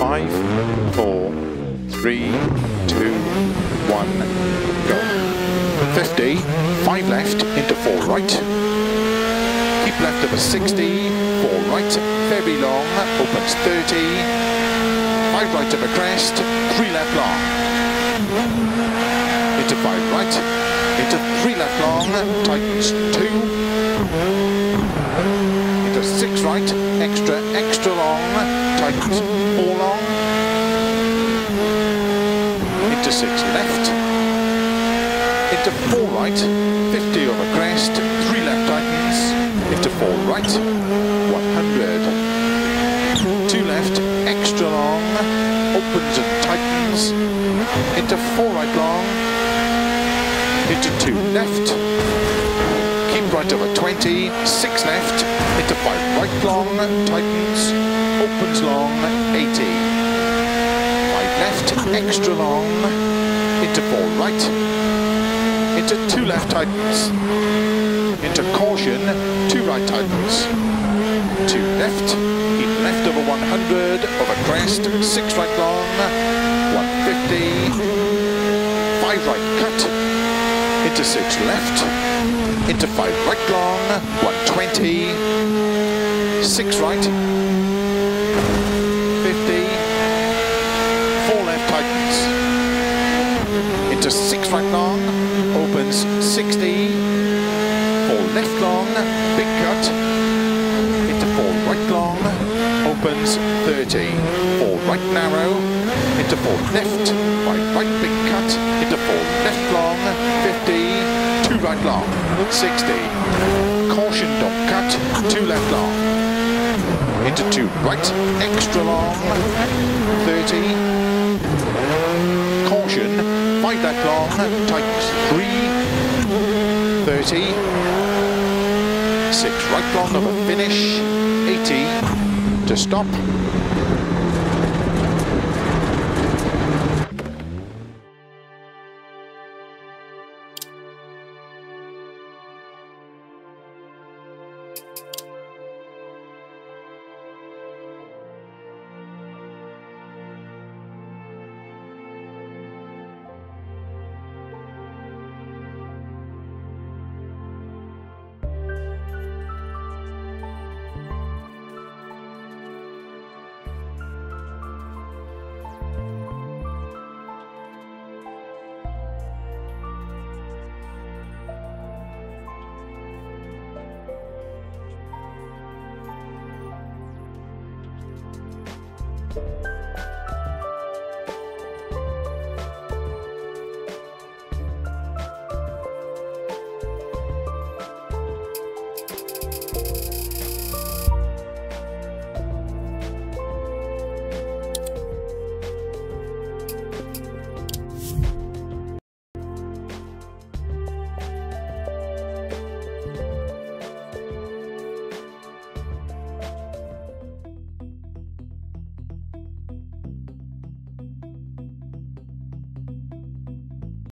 Five, four, three, two, one, go. 50, five left into four right. Keep left over 60, four right, very long, opens 30, five right of a crest, three left long. Into five right, into three left long, tightens two, into six right, extra, extra long, tightens four long, into six left, into four right, 50 over crest, three left tightens, into four right, 100, two left, extra long, opens and tightens, into four right long, into two left, keep right over 20, six left, into five right long, tightens, opens long, 80, five left, extra long, into four right, into two left tightens, into caution, two right tightens, two left, keep left over 100, over crest, six right long, 150, five right cut, into six left, into five right long, 120, six right, 50, four left tightens, into six right long, opens 60, four left long, big cut, into four. Right long, opens 30, four. Right narrow, into four. Left, five right big cut, into four. Left long, 50, two right long, 60, caution don't cut, two left long, into two. Right, extra long, 30, caution, five left long, tightens three, 30, six. Right long of a finish, 80, to stop, you